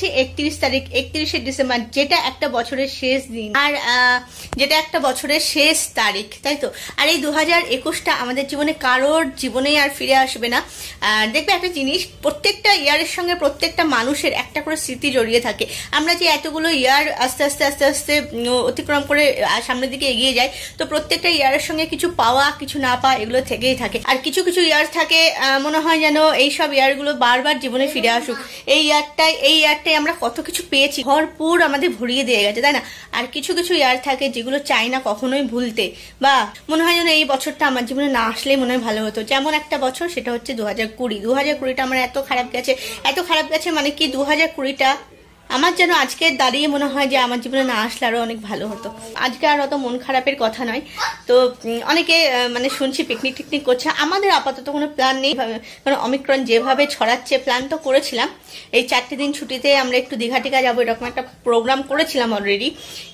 Channel আজকে হচ্ছে একত্রিশ তারিখ, একত্রিশে ডিসেম্বর, যেটা একটা বছরের শেষ দিন। আর যেটা একটা বছরের শেষ তারিখ, তাই তো? আর এই দু হাজার একুশটা আমাদের জীবনে কারোর জীবনেই আর ফিরে আসবে না। দেখবে একটা জিনিস, প্রত্যেকটা ইয়ারের সঙ্গে প্রত্যেকটা মানুষের একটা করে স্মৃতি জড়িয়ে থাকে। আমরা যে এতগুলো ইয়ার আস্তে আস্তে আস্তে আস্তে অতিক্রম করে সামনের দিকে এগিয়ে যাই, তো প্রত্যেকটা ইয়ারের সঙ্গে কিছু পাওয়া, কিছু না পাওয়া, এগুলো থেকেই থাকে। আর কিছু কিছু ইয়ার থাকে মনে হয় যেন এইসব ইয়ারগুলো বারবার জীবনে ফিরে আসুক। এই ইয়ারটাই এই ইয়ারটাই আমরা কত কিছু পেয়েছি। ভরপুর আমাদের ভরিয়ে দিয়ে গেছে, তাই না? আর কিছু কিছু ইয়ার থাকে যেগুলো চাই না কখনোই ভুলতে। বা মনে হয় যেন এই বছরটা আমার জীবনে না আসলেই মনে হয় ভালো হতো। যেমন একটা বছর, সেটা হচ্ছে দু হাজার কুড়ি। দু হাজার কুড়িটা আমার এত খারাপ গেছে। এত খারাপ গেছে মানে কি? দু হাজার কুড়িটা আমার যেন আজকে দাঁড়িয়ে মনে হয় যে আমার জীবনে না আসলে আরও অনেক ভালো হতো। আজকে আর অত মন খারাপের কথা নয়। তো অনেকে মানে শুনছি পিকনিক টিকনিক করছে। আমাদের আপাতত কোনো প্ল্যান নেই। কারণ অমিক্রণ যেভাবে ছড়াচ্ছে প্ল্যান তো করেছিলাম। এই চারটে দিন ছুটিতে আমরা একটু দীঘা টিঘা যাব, এরকম একটা প্রোগ্রাম করেছিলাম অলরেডি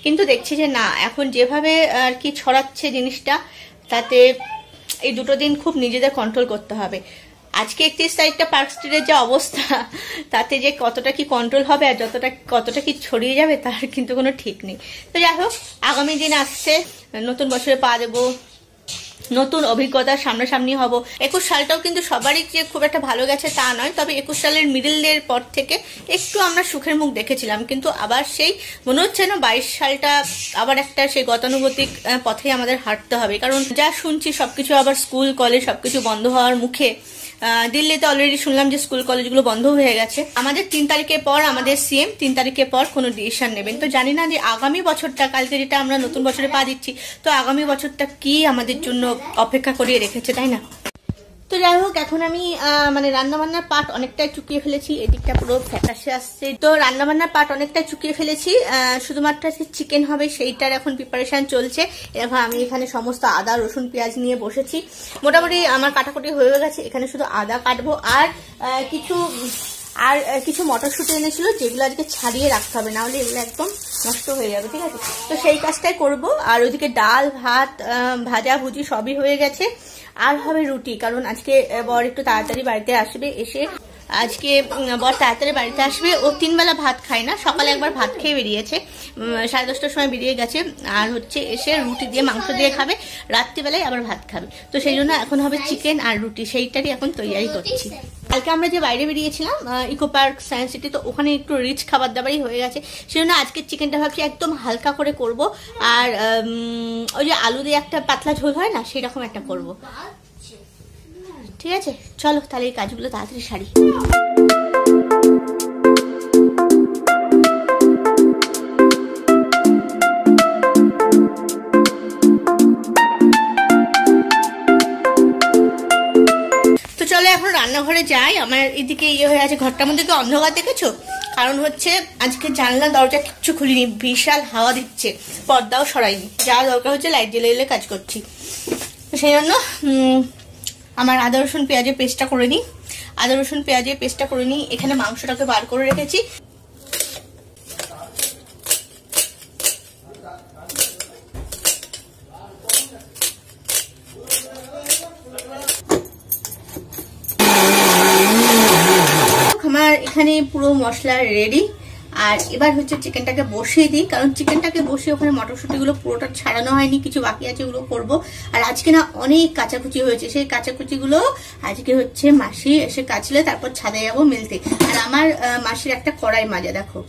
কিন্তু দেখছি যে না, এখন যেভাবে আর কি ছড়াচ্ছে জিনিসটা, তাতে এই দুটো দিন খুব নিজেদের কন্ট্রোল করতে হবে। আজকে একত্রিশ তারিখটা পার্ক স্ট্রিটের যে অবস্থা, তাতে যে কতটা কি কন্ট্রোল হবে আর যতটা, কতটা কি ছড়িয়ে যাবে তার কিন্তু কোনো ঠিক নেই। তো যাই হোক, আগামী দিন আসছে, নতুন বছরে পা দেবো, নতুন অভিজ্ঞতা সামনাসামনি হব। একুশ সালটাও কিন্তু সবারই যে খুব একটা ভালো গেছে তা নয়, তবে একুশ সালের মিডিলের পর থেকে একটু আমরা সুখের মুখ দেখেছিলাম, কিন্তু আবার সেই মনে হচ্ছে না বাইশ সালটা আবার একটা সেই গতানুগতিক পথে আমাদের হাঁটতে হবে। কারণ যা শুনছি সবকিছু আবার স্কুল, কলেজ সবকিছু বন্ধ হওয়ার মুখে দিল্লিতে অলরেডি শুনলাম যে স্কুল কলেজগুলো বন্ধ হয়ে গেছে। আমাদের তিন তারিখের পর আমাদের সিএম তিন তারিখের পর কোনো ডিসিশন নেবেন। তো জানি না যে আগামী বছরটা কালকে যেটা আমরা নতুন বছরে পা দিচ্ছি, তো আগামী বছরটা কি আমাদের জন্য অপেক্ষা করিয়ে রেখেছে, তাই না? তো যাই হোক, এখন আমি মানে রান্নাবান্নার পাট অনেকটাই চুকিয়ে ফেলেছি, এদিকটা পুরো ফ্যাকাশে আসছে। তো রান্নাবান্নার পাট অনেকটাই চুকিয়ে ফেলেছি শুধুমাত্র চিকেন হবে সেইটার এখন প্রিপারেশন চলছে। এরকম আমি এখানে সমস্ত আদা, রসুন, পেঁয়াজ নিয়ে বসেছি। মোটামুটি আমার কাটাকুটি হয়ে গেছে, এখানে শুধু আদা কাটবো। আর কিছু আর কিছু মটরশুঁটি এনেছিল, যেগুলো আজকে ছাড়িয়ে রাখতে হবে, না হলে এগুলো একদম নষ্ট হয়ে যাবে, ঠিক আছে? তো সেই কাজটাই করব। আর ওইদিকে ডাল, ভাত ভাজা, ভুজি সবই হয়ে গেছে। আর হবে রুটি, কারণ আজকে বর একটু তাড়াতাড়ি বাড়িতে আসবে, এসে আজকে বর তাড়াতাড়ি বাড়িতে আসবে। ও তিনবেলা ভাত খায় না, সকালে একবার ভাত খেয়ে বেরিয়েছে। সাড়ে দশটার সময় বেরিয়ে গেছে, আর হচ্ছে এসে রুটি দিয়ে, মাংস দিয়ে খাবে, রাত্রিবেলায় আবার ভাত খাবে। তো সেই জন্য এখন হবে চিকেন আর রুটি, সেইটারই এখন তৈরি করছি। কালকে আমরা যে বাইরে বেরিয়েছিলাম ইকো পার্ক সায়েন্স সিটি তো ওখানে একটু রিচ খাবার দাবারই হয়ে গেছে। সেই জন্য আজকে চিকেনটা ভাবছি একদম হালকা করে করব। আর ওই যে আলু দিয়ে একটা পাতলা ঝোল হয় না, সেরকম একটা করব। ঠিক আছে? চলো তাহলে এই কাজগুলো তাড়াতাড়ি সারি। এখন রান্নাঘরে যাই, আমার এদিকে ইয়ে হয়ে আছে, ঘরটার মধ্যে অন্ধকার দেখেছ? কারণ হচ্ছে, আজকে জানলা দরজা কিচ্ছু খুলিনি, বিশাল হাওয়া দিচ্ছে, পর্দাও সরাইনি। যা দরকার হচ্ছে লাইট জ্বেলে জ্বেলে কাজ করছি। সেই জন্য আমার আদা রসুন পেঁয়াজের পেস্টটা করে নিই। আদা রসুন পেঁয়াজের পেস্টটা করে নিই, এখানে মাংসটাকে বার করে রেখেছি। আমার এখানে পুরো মশলা রেডি আর এবার হচ্ছে চিকেনটাকে বসিয়ে দিই, কারণ চিকেনটাকে বসিয়ে ওখানে মটরশুঁটিগুলো পুরোটা ছাড়ানো হয়নি, কিছু বাকি আছে ওগুলো করব। আর আজকে না অনেক কাঁচাকুচি হয়েছে, সেই কাঁচাকুচিগুলো আজকে হচ্ছে মাসি এসে কাচলে তারপর ছাদে যাব মিলতে। আর আমার মাসির একটা কড়াই মাজা, দেখো।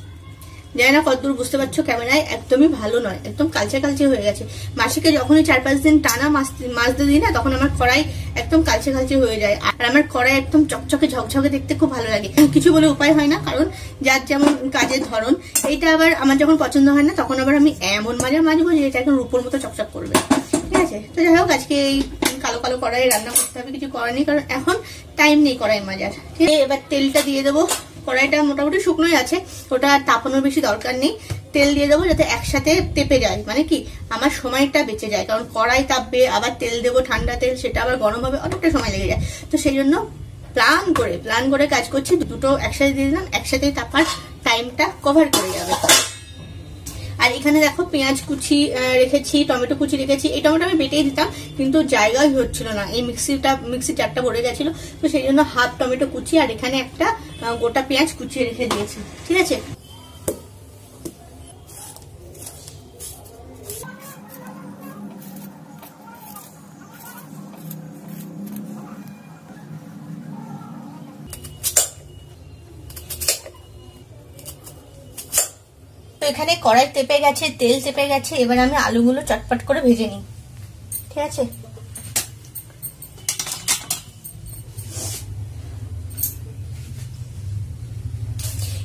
জানি না কতদূর বুঝতে পারছ ক্যামেরায় একদমই ভালো নয়, একদম কালচে কালচে হয়ে গেছে। মাসিকে যখনই চার পাঁচ দিন টানা মাছ মাজতে দিই না, তখন আমার কড়াই একদম কালচে কালচে হয়ে যায়। আর আমার কড়াই একদম চকচকে, ঝকঝকে দেখতে খুব ভালো লাগে। কিছু বলে উপায় হয় না, কারণ যার যেমন কাজের ধরন, এইটা আবার আমার যখন পছন্দ হয় না, তখন আবার আমি এমন মাজা মাজবো যে এটা একদম রূপোর মতো চকচক করবে। ঠিক আছে? তো যাই হোক, আজকে এই কালো কালো কড়াই রান্না করতে হবে, কিছু করার নেই, কারণ এখন টাইম নেই কড়াই মাজার ঠিক আছে? এবার তেলটা দিয়ে দেবো। কড়াইটা মোটামুটি শুকনোই আছে। ওটা তাপানোর বেশি দরকার নেই। তেল দিয়ে দেবো যাতে একসাথে তেপে যায়। মানে কি? আমার সময়টা বেঁচে যায়। কারণ কড়াই তাপবে, আবার তেল দেবো, ঠান্ডা তেল, সেটা আবার গরম হবে, অনেকটা সময় লেগে যায়। তো সেই জন্য প্ল্যান করে প্ল্যান করে কাজ করছি। দুটো একসাথে দিয়ে দিলাম একসাথেই তাপার টাইমটা কভার করে যাবে। আর এখানে দেখো পেঁয়াজ কুচি রেখেছি, টমেটো কুচি রেখেছি। এই টমেটো আমি বেটেই দিতাম, কিন্তু জায়গাই হচ্ছিল না। এই মিক্সিটা, মিক্সি চারটা ভরে গেছিল, তো সেই জন্য হাফ টমেটো কুচি আর এখানে একটা গোটা পেঁয়াজ কুচিয়ে রেখে দিয়েছি। ঠিক আছে? এখানে কড়াই তেপে গেছে, তেল চেপে গেছে, এবার আমি আলুগুলো চটপট করে ভেজে নিই। ঠিক আছে?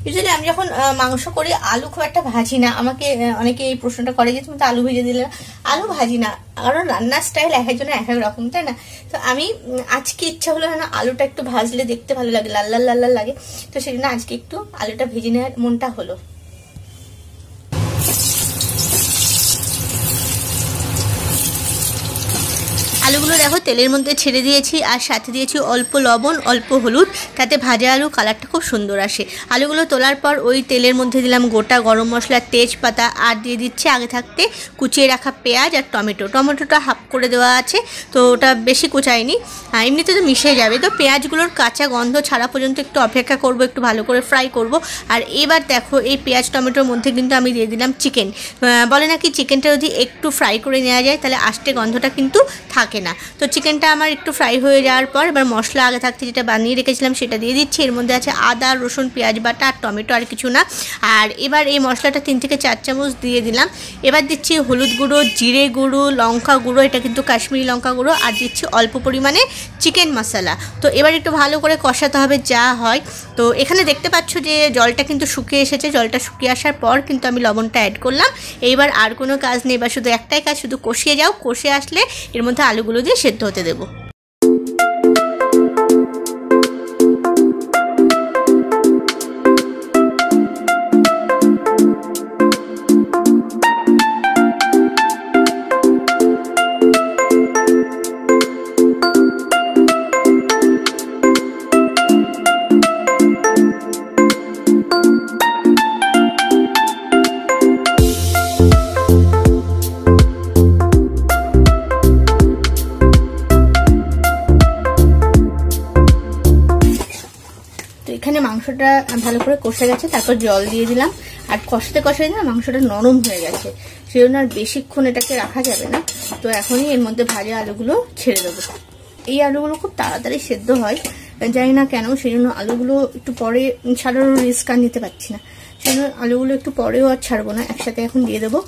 ইউজুয়ালি আমি যখন মাংস করি, আলু খুব একটা ভাজি না। আমাকে অনেকে এই প্রশ্নটা করে যে, তুমি তো আলু ভেজে দিলে আলু ভাজি না। কারণ রান্নার স্টাইল এক একজনের এক এক রকম, তাই না? তো আমি আজকে ইচ্ছা হলো না আলুটা একটু ভাজলে দেখতে ভালো লাগে, লাল লাল লাল লাল লাগে। তো সেই জন্য আজকে একটু আলুটা ভেজে নেওয়ার মনটা হলো। আলুগুলো দেখো, তেলের মধ্যে ছেড়ে দিয়েছি আর সাথে দিয়েছি অল্প লবণ, অল্প হলুদ। তাতে ভাজা আলু কালারটা খুব সুন্দর আসে। আলুগুলো তোলার পর ওই তেলের মধ্যে দিলাম গোটা গরম মশলা, তেজপাতা, আর দিয়ে দিচ্ছি আগে থাকতে কুচিয়ে রাখা পেঁয়াজ আর টমেটো। টমেটোটা হাফ করে দেওয়া আছে, তো ওটা বেশি কুচায়নি। আর এমনিতে তো মিশে যাবে। তো পেঁয়াজগুলোর কাঁচা গন্ধ ছাড়া পর্যন্ত একটু অপেক্ষা করব, একটু ভালো করে ফ্রাই করব। আর এবার দেখো, এই পেঁয়াজ, টমেটোর মধ্যে কিন্তু আমি দিয়ে দিলাম চিকেন বলে নাকি চিকেনটা যদি একটু ফ্রাই করে নেওয়া যায়, তাহলে আষ্টে গন্ধটা কিন্তু থাকে না। তো চিকেনটা আমার একটু ফ্রাই হয়ে যাওয়ার পর এবার মশলা আগে থাকতে যেটা বানিয়ে রেখেছিলাম সেটা দিয়ে দিচ্ছি। এর মধ্যে আছে আদা, রসুন, পেঁয়াজ বাটা, আর টমেটো আর কিছু না। আর এবার এই মশলাটা তিন থেকে চার চামচ দিয়ে দিলাম। এবার দিচ্ছি হলুদ গুঁড়ো, জিরে গুঁড়ো, লঙ্কা গুঁড়ো, এটা কিন্তু কাশ্মীরি লঙ্কা গুঁড়ো, আর দিচ্ছি অল্প পরিমাণে চিকেন মশলা তো এবার একটু ভালো করে কষাতে হবে যা হয়। তো এখানে দেখতে পাচ্ছ যে জলটা কিন্তু শুকিয়ে এসেছে। জলটা শুকিয়ে আসার পর কিন্তু আমি লবণটা অ্যাড করলাম। এইবার আর কোনো কাজ নেই, এবার শুধু একটাই কাজ, শুধু কষিয়ে যাও। কষে আসলে এর মধ্যে আলুগুলো দিয়ে সেদ্ধ হতে দেবো। মাংসটা ভালো করে কষে গেছে, তারপর জল দিয়ে দিলাম। আর কষতে কষাতে না মাংসটা নরম হয়ে গেছে, সেই জন্য আর বেশিক্ষণ এটাকে রাখা যাবে না। তো এখনই এর মধ্যে ভাজা আলুগুলো ছেড়ে দেবো। এই আলুগুলো খুব তাড়াতাড়ি সেদ্ধ হয়, জানি না কেন, সেই জন্য আলুগুলো একটু পরে ছাড়ানোর রিস্ক আর নিতে পারছি না। সেই জন্য আলুগুলো একটু পরেও আর ছাড়বো না, একসাথে এখন দিয়ে দেবো।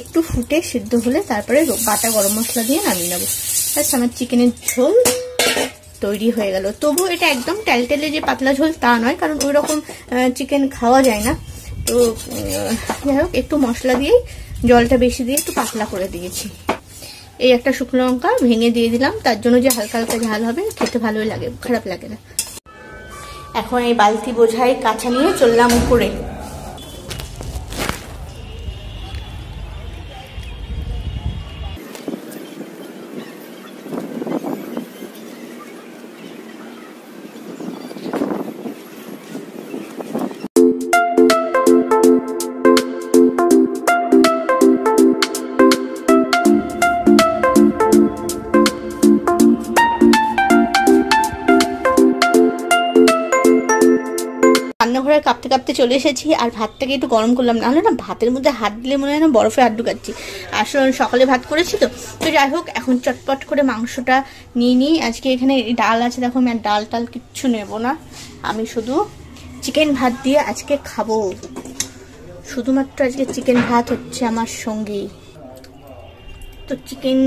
একটু ফুটে সেদ্ধ হলে তারপরে বাটা গরম মশলা দিয়ে নামিয়ে নেব। ব্যাস আমার চিকেনের ঝোল তৈরি হয়ে গেল। তবু এটা একদম টেলটেলে যে পাতলা ঝোল তা নয়, কারণ ওই রকম চিকেন খাওয়া যায় না। তো যাই হোক, একটু মশলা দিয়েই জলটা বেশি দিয়ে একটু পাতলা করে দিয়েছি। এই একটা শুকনো লঙ্কা ভেঙে দিয়ে দিলাম, তার জন্য যে হালকা হালকা ঝাল হবে, খেতে ভালোই লাগে, খারাপ লাগে না। এখন এই বালতি বোঝাই কাঁচা নিয়ে চললাম উপরে। কাঁপতে কাঁপতে চলে এসেছি আর ভাতটাকে একটু গরম করলাম। না হলে না ভাতের মধ্যে হাত দিলে মনে হয় না বরফে হাত ঢুকাচ্ছি। আসলে সকালে ভাত করেছি তো। তো যাই হোক, এখন চটপট করে মাংসটা নিয়ে নিই। আজকে এখানে ডাল আছে, দেখো আমি আর ডাল টাল কিচ্ছু নেব না। আমি শুধু চিকেন ভাত দিয়ে আজকে খাব। শুধুমাত্র আজকে চিকেন ভাত হচ্ছে আমার সঙ্গী। তো চিকেন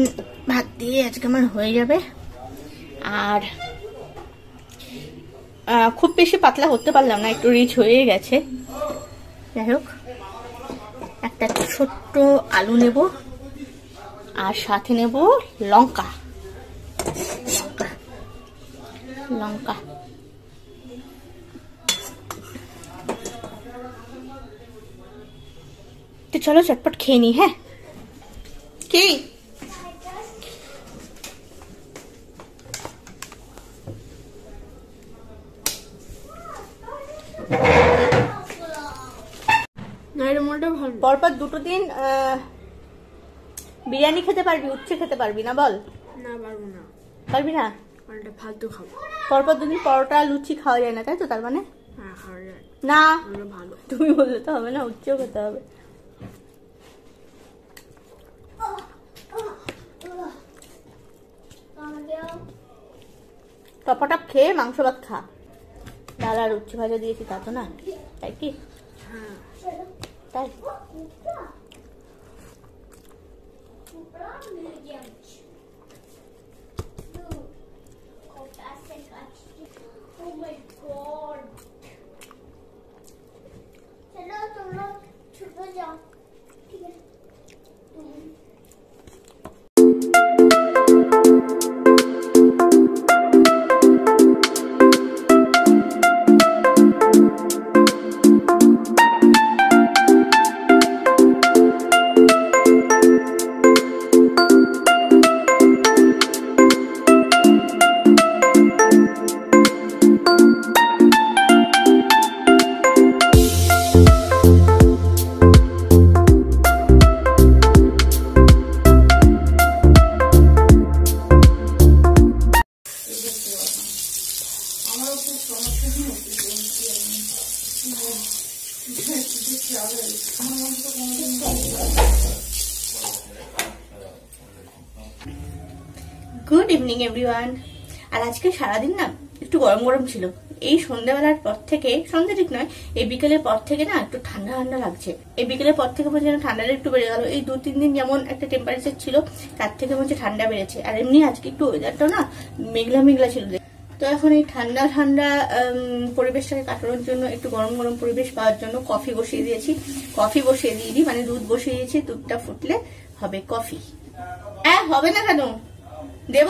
ভাত দিয়ে আজকে আমার হয়ে যাবে। আর খুব বেশি পাতলা করতে পারলাম না, একটু রিচ হয়ে গেছে। যাই হোক, একটা ছোট্ট আলু নেব, আর সাথে নেব লঙ্কা। লঙ্কা। তো চলো চটপট খেয়ে নি হ্যাঁ? কি গাড়ির মনটা ভালো খাবি পরপর দুটো দিন বিরিয়ানি খেতে পারবি উচ্ছে খেতে পারবি না বল? না পারব না। পারবি না? ওটা ফালতু খাব। পরপর দুদিন পরোটা লুচি খাওয়া যায় না তাই তো তার মানে? হ্যাঁ না। ভালো। তুমি বললে তো হবে না উচ্চও খেতে হবে। টপাটপ খেয়ে মাংস ভাত খা। ডাল আর উচ্ছে ভাজা দিয়েছি তা তো না? তাই কি? তাই। গুড ইভিনিং এভরিওয়ান আর আজকে সারাদিন না একটু গরম গরম ছিল। এই সন্ধ্যাবেলার পর থেকে, সন্ধ্যা ঠিক নয়, এই বিকেলের পর থেকে না একটু ঠান্ডা ঠান্ডা লাগছে। এই বিকেলের পর থেকে মনে যেন ঠান্ডাটা একটু বেড়ে গেল। এই দু, তিন দিন যেমন একটা টেম্পারেচার ছিল, তার থেকে মনে ঠান্ডা বেড়েছে। আর এমনি আজকে একটু ওয়েদারটা না মেঘলা মেঘলা ছিল। তো এখন এই ঠান্ডা ঠান্ডা পরিবেশটাকে কাটানোর জন্য, একটু গরম গরম পরিবেশ পাওয়ার জন্য কফি বসিয়ে দিয়েছি। কফি বসিয়ে দিয়ে দিই মানে দুধ বসিয়ে দিয়েছি, দুধটা ফুটলে হবে কফি। হ্যাঁ হবে না কেন? দেব?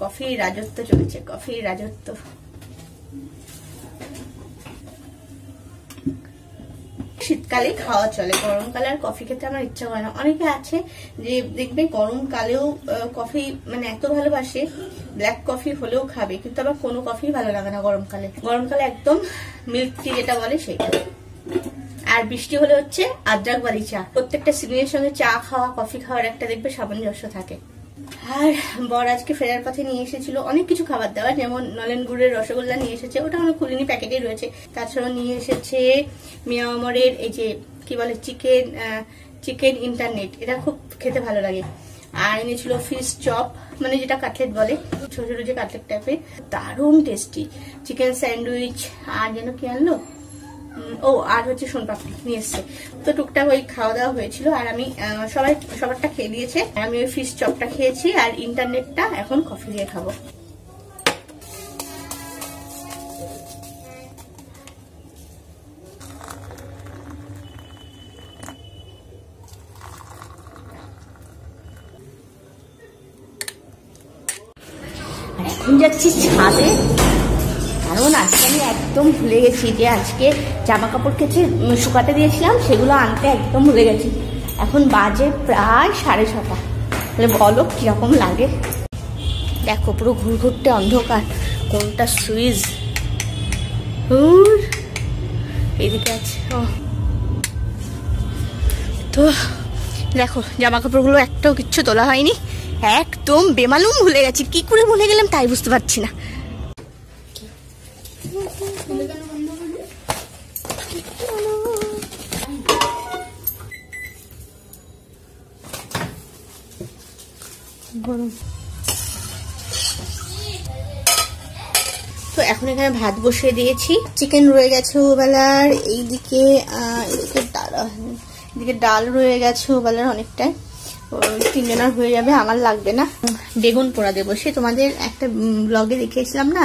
কফির রাজত্ব চলছে, কফির রাজত্ব। শীতকালে খাওয়া চলে। গরমকালে আর কফি খেতে আমার ইচ্ছা করে না। অনেকে আছে যে দেখবে গরমকালেও কফি মানে এত ভালোবাসে ব্ল্যাক কফি হলেও খাবে, কিন্তু আমার কোনো কফি ভালো লাগে না গরমকালে গরমকালে একদম মিল্ক টি যেটা বলে সেটা। আর বৃষ্টি হলে হচ্ছে আদ্রাক বালি চা। প্রত্যেকটা সিজনের সঙ্গে চা খাওয়া কফি খাওয়ার একটা দেখবে সামঞ্জস্য থাকে। আর বর আজকে ফেরার পথে নিয়ে এসেছিল অনেক কিছু খাবার দাবার, যেমন নলেন গুড়ের রসগোল্লা নিয়ে এসেছে, ওটা আমার খুলিনি, প্যাকেটেই রয়েছে। তাছাড়াও নিয়ে এসেছে মিয়ামরের এই যে, কি বলে, চিকেন চিকেন ইন্টারনেট, এটা খুব খেতে ভালো লাগে। আর এনেছিল ফিশ চপ মানে যেটা কাটলেট বলে, ছোট ছোট যে কাটলেট টাইপের দারুণ টেস্টি চিকেন স্যান্ডউইচ, আর যেন কি আনলো? ও, আর হচ্ছে সোনপাপড়ি নিয়ে এসছে। তো টুকটাক ওই খাওয়া দাওয়া হয়েছিল, আর আমি সবাই সবারটা খেয়ে দিয়েছে। আমি ওই ফিশ চপটা খেয়েছি, আর ইন্টারনেটটা এখন কফি দিয়ে খাব। কারণ আজকে আমি একদম ভুলে গেছি যে আজকে জামা কাপড় কেচে শুকাতে দিয়েছিলাম, সেগুলো আনতে একদম ভুলে গেছি। এখন বাজে প্রায় সাড়ে ছটা। তাহলে বলো, কীরকম লাগে? দেখো, পুরো ঘুরঘুরতে অন্ধকার। কোনটা সুইচ এদিকে আছে তো, দেখো জামা কাপড়গুলো একটাও কিচ্ছু তোলা হয়নি। একদম বেমালুম ভুলে গেছি। কি করে ভুলে গেলাম তাই বুঝতে পারছি না। তো এখন এখানে ভাত বসিয়ে দিয়েছি। চিকেন রয়ে গেছে ওবেলার, এইদিকে এদিকে ডাল এদিকে ডাল রয়ে গেছে ওবেলার অনেকটাই। তিনজনের হয়ে যাবে, আমার লাগবে না। বেগুন পোড়া দেবো সে তোমাদের একটা ব্লগে দেখিয়েছিলাম না?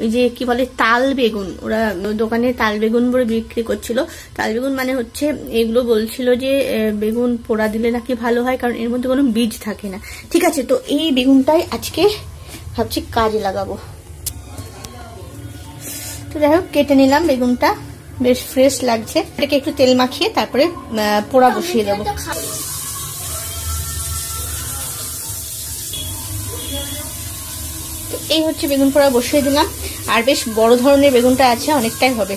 ওই যে কি বলে, তাল বেগুন। ওরা দোকানে তাল বেগুন বলে বিক্রি করছিল। তাল বেগুন মানে হচ্ছে, এগুলো বলছিল যে বেগুন পোড়া দিলে নাকি ভালো হয়, কারণ এর মধ্যে কোনো বীজ থাকে না। ঠিক আছে, তো এই বেগুনটাই আজকে ভাবছি কাজে লাগাবো। তো যাই হোক, কেটে নিলাম বেগুনটা। বেশ ফ্রেশ লাগছে। এটাকে একটু তেল মাখিয়ে তারপরে পোড়া বসিয়ে দেবো। এই হচ্ছে বেগুন পোড়া, বসিয়ে দিলাম। আর বেশ বড় ধরনের বেগুনটা আছে, অনেকটাই হবে।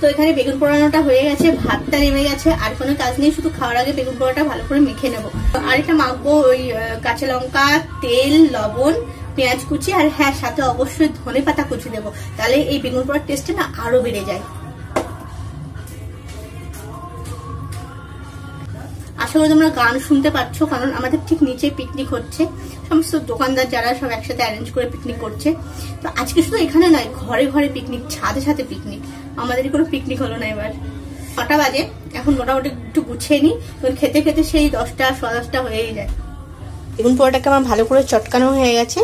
তো এখানে বেগুন পোড়ানোটা হয়ে গেছে, ভাতটা নেমে গেছে। আর কোনো কাজ নেই, শুধু খাওয়ার আগে বেগুন পোড়াটা ভালো করে মেখে নেব। আর এটা মাখবো, ওই কাঁচা লঙ্কা, তেল, লবণ, পেঁয়াজ কুচি, আর হ্যাঁ সাথে অবশ্যই ধনে পাতা কুচি দেবো। তাহলে এই বেগুন পোড়ার টেস্টটা না আরও বেড়ে যায়। আশা করি তোমরা গান শুনতে পাচ্ছ, কারণ আমাদের ঠিক নিচে পিকনিক হচ্ছে। সমস্ত দোকানদার যারা সব একসাথে অ্যারেঞ্জ করে পিকনিক করছে। তো আজকে শুধু এখানে নয়, ঘরে ঘরে পিকনিক ছাদে ছাদে পিকনিক আমাদের কোনো পিকনিক হলো না এবার। কটা বাজে? এখন মোটামুটি একটু গুছিয়ে নিই। খেতে খেতে সেই দশটা সোয়া দশটা হয়েই যায়। বেগুন পোড়াটাকে আমার ভালো করে চটকানো হয়ে গেছে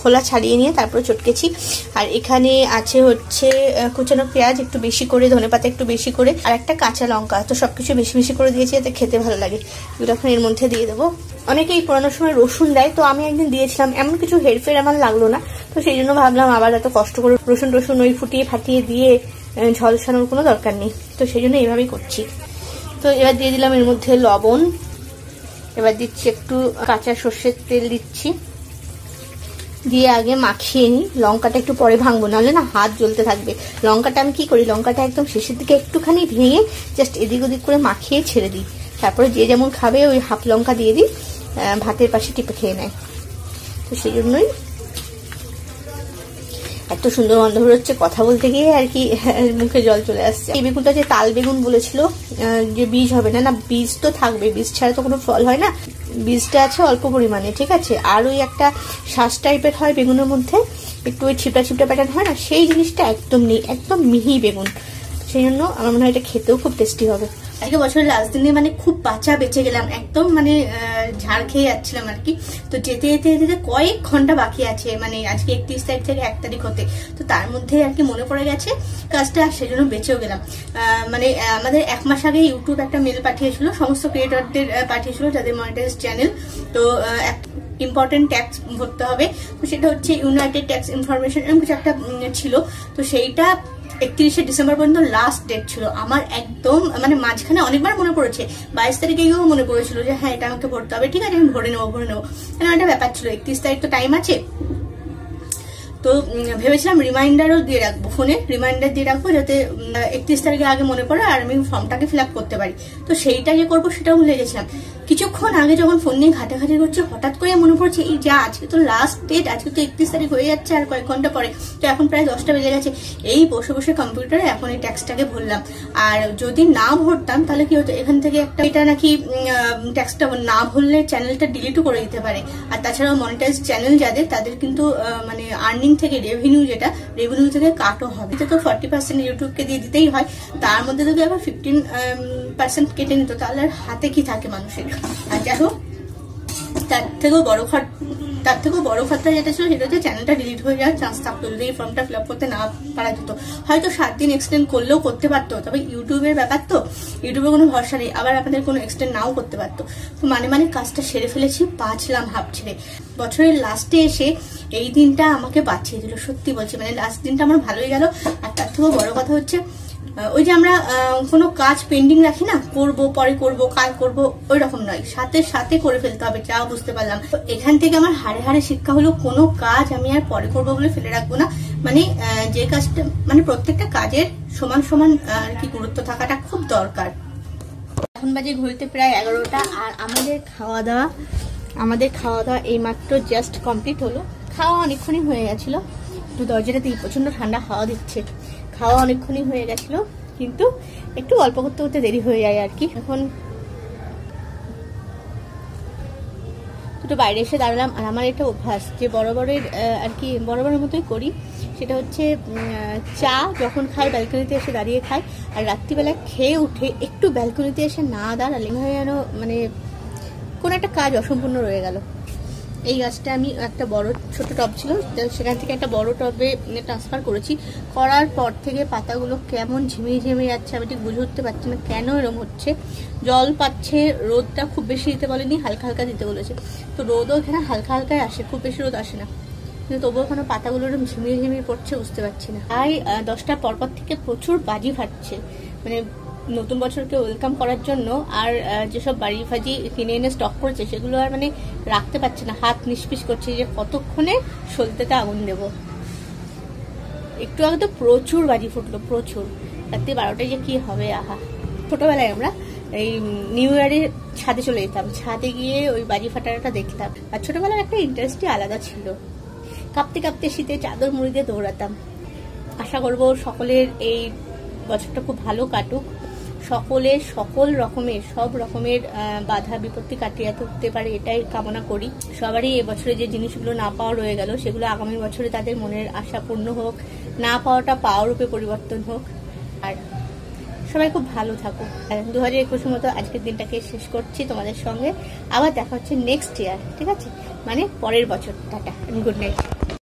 খোলা ছাড়িয়ে নিয়ে তারপরে চটকেছি। আর এখানে আছে হচ্ছে কুচানো পেঁয়াজ একটু বেশি করে, ধনেপাতা একটু বেশি করে, আর একটা কাঁচা লঙ্কা। তো সব কিছু বেশি বেশি করে দিয়েছি যাতে খেতে ভালো লাগে। এগুলো এখন এর মধ্যে দিয়ে দেবো। অনেকেই পোড়ানোর সময় রসুন দেয়, তো আমি একদিন দিয়েছিলাম, এমন কিছু হেরফের আমার লাগল না। তো সেই জন্য ভাবলাম আবার এত কষ্ট করে রসুন টসুন ওই ফুটিয়ে ফাটিয়ে দিয়ে ঝলসানোর কোনো দরকার নেই। তো সেই জন্য এইভাবেই করছি। তো এবার দিয়ে দিলাম এর মধ্যে লবণ। এবার দিচ্ছি একটু কাঁচা সর্ষের তেল দিচ্ছি। দিয়ে আগে মাখিয়ে নিই। লঙ্কাটা একটু পরে ভাঙবো, নাহলে না হাত জ্বলতে থাকবে। লঙ্কাটা আমি কি করি? লঙ্কাটা একদম শেষের দিকে একটুখানি ভেঙে জাস্ট এদিক ওদিক করে মাখিয়ে ছেড়ে দিই। তারপরে যে যেমন খাবে ওই হাফ লঙ্কা দিয়ে দিই ভাতের পাশে টিপে খেয়ে নেয়। তো সেই জন্যই এত সুন্দর গন্ধ বেরোচ্ছে, কথা বলতে গিয়ে আর কি মুখে জল চলে আসছে। এই বেগুনটা যে তাল বেগুন বলেছিল যে বীজ হবে না না, বীজ তো থাকবে, বীজ ছাড়া তো কোনো ফল হয় না। বীজটা আছে অল্প পরিমাণে, ঠিক আছে? আর ওই একটা শ্বাস টাইপের হয় বেগুনের মধ্যে, একটু ওই ছিপটা ছিপটা প্যাটার্ন হয় না, সেই জিনিসটা একদম নেই একদম মিহি বেগুন। সেই জন্য আমার মনে হয় এটা খেতেও খুব টেস্টি হবে। আজকে বছরের লাস্ট দিনে মানে খুব বাঁচা বেঁচে গেলাম, একদম মানে ঝাড় খেয়ে যাচ্ছিলাম আর কি। তো যেতে যেতে যেতে কয়েক ঘণ্টা বাকি আছে মানে আজকে একত্রিশ তারিখ থেকে এক তারিখ হতে। তো তার মধ্যে আর কি মনে পড়ে গেছে কাজটা আর সেজন্য বেঁচেও গেলাম। মানে আমাদের এক মাস আগে ইউটিউব একটা মেল পাঠিয়েছিল, সমস্ত ক্রিয়েটরদের পাঠিয়েছিল যাদের মনিটাইজ চ্যানেল তো ইম্পর্টেন্ট ট্যাক্স ভরতে হবে। তো সেটা হচ্ছে ইউনাইটেড ট্যাক্স ইনফরমেশন এরকম কিছু একটা ছিল। তো সেইটা একত্রিশে ডিসেম্বর পর্যন্ত লাস্ট ডেট ছিল। আমার একদম মানে মাঝখানে অনেকবার মনে পড়েছে। বাইশ তারিখে গিয়েও মনে পড়েছিল যে হ্যাঁ এটা আমাকে ভরতে হবে। ঠিক আছে, আমি ভরে নেব ভরে নেব। এরকম একটা ব্যাপার ছিল, একত্রিশ তারিখ তো টাইম আছে। তো ভেবেছিলাম রিমাইন্ডারও দিয়ে রাখব ফোনে রিমাইন্ডার দিয়ে রাখব যাতে একত্রিশ তারিখের আগে মনে পড়ে আর আমি ফর্মটাকে ফিল করতে পারি। তো সেইটা যে করব সেটাও ভুলে গেছিলাম। কিছুক্ষণ আগে যখন ফোন নিয়ে ঘাটাঘাটি করছে, হঠাৎ করে মনে পড়ছে, এই যা, আজকে তো লাস্ট ডেট আজকে তো একত্রিশ তারিখ হয়ে যাচ্ছে আর কয়েক ঘণ্টা পরে। তো এখন প্রায় দশটা বেজে গেছে। এই বসে বসে কম্পিউটারে এখন এই ট্যাক্সটাকে ভরলাম। আর যদি না ভরতাম, তাহলে কি হতো? এখান থেকে একটা এটা নাকি ট্যাক্সটা না ভরলে চ্যানেলটা ডিলিটও করে দিতে পারে। আর তাছাড়াও মনিটাইজ চ্যানেল যাদের, তাদের কিন্তু মানে আর্নিং থেকে রেভিনিউ যেটা রেভিনিউ থেকে কাটও হবে। এটা তো ফর্টি পার্সেন্ট ইউটিউবকে দিয়ে দিতেই হয়। তার মধ্যে যদি আবার ফিফটিন পার্সেন্ট কেটে নিত, তাহলে আর হাতে কি থাকে মানুষের? আর যাই তার থেকেও বড় খট তার থেকেও বড় খরচা যেটা ছিল সেটা হচ্ছে চ্যানেলটা ডিলিট হয়ে যাওয়ার চান্স থাকতো যদি এই ফর্মটা ফিল আপ করতে না পারা যেত। হয়তো সাত দিন এক্সটেন্ড করলেও করতে পারতো, তবে ইউটিউবের ব্যাপার তো ইউটিউবে কোনো ভরসা নেই, আবার আপনাদের কোনো এক্সটেন্ড নাও করতে পারতো। তো মানে মানে কাজটা সেরে ফেলেছি, বাঁচলাম হাফ ছেড়ে বছরের লাস্টে এসে এই দিনটা আমাকে বাঁচিয়ে দিল, সত্যি বলছি। মানে লাস্ট দিনটা আমার ভালোই গেল, আর তার থেকেও বড় কথা হচ্ছে ওই যে আমরা কোনো কাজ পেন্ডিং রাখি না, করব, পরে করব, কাল করব, ওই রকম নয়। সাথে সাথে করে ফেলতে হবে, যা বুঝতে পারলাম। তো এখান থেকে আমার হাড়ে হাড়ে শিক্ষা হলো, কোনো কাজ আমি আর পরে করব বলে ফেলে রাখব না। মানে যে কাজটা মানে প্রত্যেকটা কাজের সমান সমান আর কি গুরুত্ব থাকাটা খুব দরকার। এখন বাজে ঘুরতে প্রায় এগারোটা, আর আমাদের খাওয়া দাওয়া, আমাদের খাওয়া দাওয়া এইমাত্র জাস্ট কমপ্লিট হলো। খাওয়া অনেকক্ষণই হয়ে গেছিল। একটু দরজাটা দিয়ে প্রচণ্ড ঠান্ডা হাওয়া দিচ্ছে। খাওয়া অনেকক্ষণই হয়ে গেছিল কিন্তু একটু অল্প করতে করতে দেরি হয়ে যায় আর কি। এখন দুটো বাইরে এসে দাঁড়ালাম আর আমার একটা অভ্যাস যে বরাবরের আহ, আর কি বড় বরাবরের মতোই করি সেটা হচ্ছে চা যখন খাই ব্যালকনিতে এসে দাঁড়িয়ে খাই আর রাত্রিবেলা খেয়ে উঠে একটু ব্যালকনিতে এসে না দাঁড়ালে যেন মানে কোনো একটা কাজ অসম্পূর্ণ রয়ে গেল। এই গাছটা আমি একটা বড় ছোট টব ছিল সেখান থেকে একটা বড় টবে ট্রান্সফার করেছি। করার পর থেকে পাতাগুলো কেমন ঝিমিয়ে ঝিমিয়ে যাচ্ছে আমি ঠিক বুঝে উঠতে পারছি না কেন এরকম হচ্ছে। জল পাচ্ছে রোদটা খুব বেশি দিতে বলেনি হালকা হালকা দিতে বলেছে। তো রোদও এখানে হালকা হালকাই আসে খুব বেশি রোদ আসে না। কিন্তু তবুও এখনও পাতাগুলো এরকম ঝিমিয়ে ঝিমিয়ে পড়ছে বুঝতে পারছি না। আহ, দশটার পরপর থেকে প্রচুর বাজি ফাটছে। মানে নতুন বছরকে ওয়েলকাম করার জন্য আর যেসব বাড়ি ফাজি কিনে এনে স্টক করেছে, সেগুলো আর মানে রাখতে পারছে না। হাত নিষ্পিস করছে যে কতক্ষণে সলতেতে আগুন দেবো। একটু আগে তো প্রচুর বাজি ফুটলো, প্রচুর। রাত্রি বারোটায় যে কি হবে, আহা। ছোটবেলায় আমরা এই নিউ ইয়ারে ছাদে চলে যেতাম। ছাদে গিয়ে ওই বাজি ফাটাটা দেখতাম। আর ছোটবেলার একটা ইন্টারেস্টই আলাদা ছিল। কাঁপতে কাঁপতে শীতে চাদর মুড়ি দিয়ে দৌড়াতাম। আশা করব সকলের এই বছরটা খুব ভালো কাটুক। সকলে সকল রকমের, সব রকমের বাধা বিপত্তি কাটিয়ে উঠতে পারে, এটাই কামনা করি। সবারই এবছরে যে জিনিসগুলো না পাওয়া রয়ে গেল, সেগুলো আগামী বছরে তাদের মনের আশা পূর্ণ হোক, না পাওয়াটা পাওয়ার রূপে পরিবর্তন হোক। আর সবাই খুব ভালো থাকুক। দু হাজার একুশের মতো আজকের দিনটাকে শেষ করছি তোমাদের সঙ্গে। আবার দেখা হচ্ছে নেক্সট ইয়ার ঠিক আছে? মানে পরের বছর। Tata good night